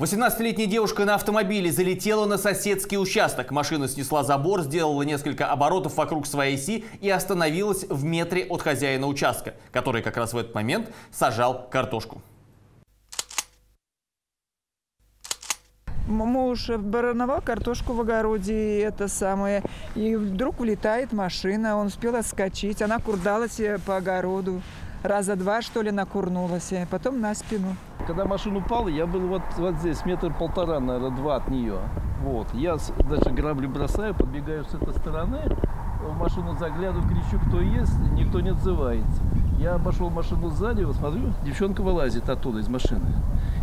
18-летняя девушка на автомобиле залетела на соседский участок. Машина снесла забор, сделала несколько оборотов вокруг своей оси и остановилась в метре от хозяина участка, который как раз в этот момент сажал картошку. Муж барановал картошку в огороде, и это самое. И вдруг влетает машина, он успел отскочить. Она курдалась э, по огороду. Раза два, что ли, накурнулась, а потом на спину. Когда машина упала, я был вот, вот здесь, метр полтора, наверное, два от нее. Вот. Я даже грабли бросаю, подбегаю с этой стороны, в машину заглядываю, кричу, кто есть, никто не отзывается. Я обошел машину сзади, вот смотрю, девчонка вылазит оттуда из машины.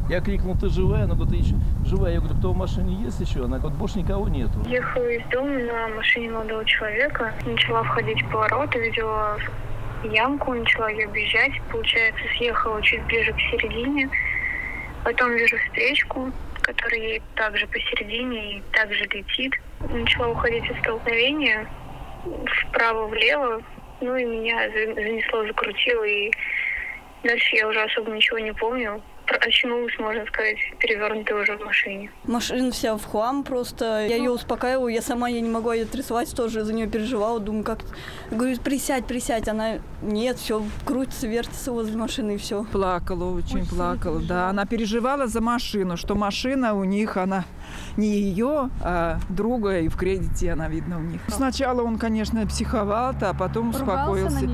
Я крикнул, ты живая? Она говорит, еще живая. Я говорю, кто в машине есть еще? Она говорит, больше никого нету. Ехала из дома на машине молодого человека, начала входить в поворот, увидела ямку, начала ее объезжать. Получается, съехала чуть ближе к середине. Потом вижу встречку, которая ей также посередине и также летит. Начала уходить из столкновения вправо-влево. Ну и меня за- занесло, закрутило. И дальше я уже особо ничего не помню. Очнулась, можно сказать, перевернутая уже в машине. Машина вся в хлам просто. Я ее успокаиваю, я сама я не могу ее трясовать, тоже за нее переживала. Думаю, как... Говорю, присядь, присядь. Она, нет, все, крутится, вертится возле машины и все. Плакала, очень, плакала, да. Она переживала за машину, что машина у них, она не ее, а другая, и в кредите она, видно, у них. Сначала он, конечно, психовал, а потом успокоился.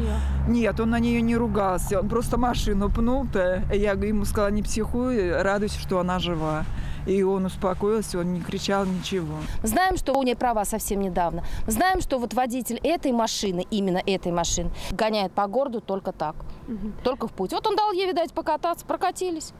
Нет, он на нее не ругался, он просто машину пнул-то. Я ему сказала, не психуй, радуйся, что она жива. И он успокоился, он не кричал ничего. Знаем, что у нее права совсем недавно. Знаем, что вот водитель этой машины, именно этой машины, гоняет по городу только так. Только в путь. Вот он дал ей, видать, покататься, прокатились.